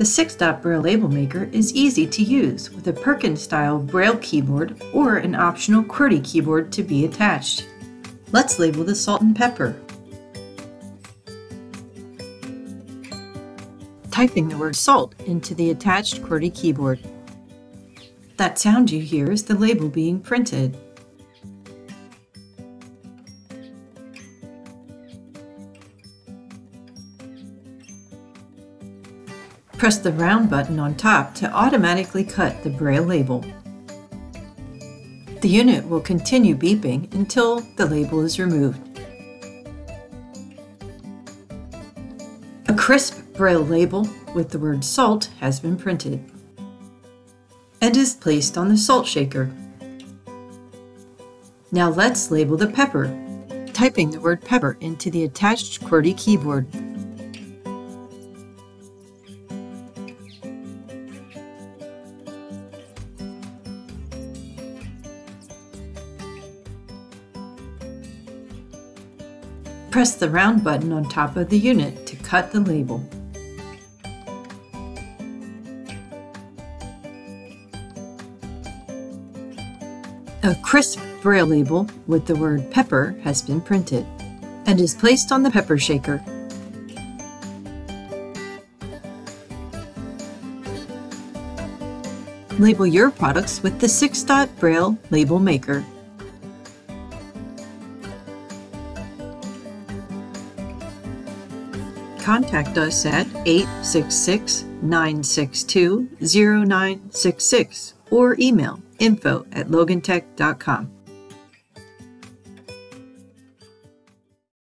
The 6-dot Braille label maker is easy to use with a Perkins-style Braille keyboard or an optional QWERTY keyboard to be attached. Let's label the salt and pepper. Typing the word salt into the attached QWERTY keyboard. That sound you hear is the label being printed. Press the round button on top to automatically cut the Braille label. The unit will continue beeping until the label is removed. A crisp Braille label with the word salt has been printed and is placed on the salt shaker. Now let's label the pepper, typing the word pepper into the attached QWERTY keyboard. Press the round button on top of the unit to cut the label. A crisp braille label with the word pepper has been printed and is placed on the pepper shaker. Label your products with the 6-dot braille label maker. Contact us at 866 962 0966 or email info at logantech.com.